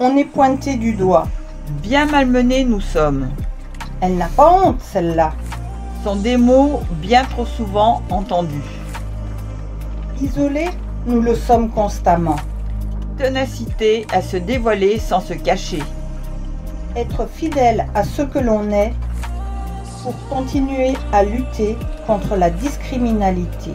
on est pointé du doigt. Bien malmenés nous sommes. Elle n'a pas honte, celle-là. Sont des mots bien trop souvent entendus. Isolés, nous le sommes constamment. Ténacité à se dévoiler sans se cacher. Être fidèle à ce que l'on est pour continuer à lutter contre la discriminalité.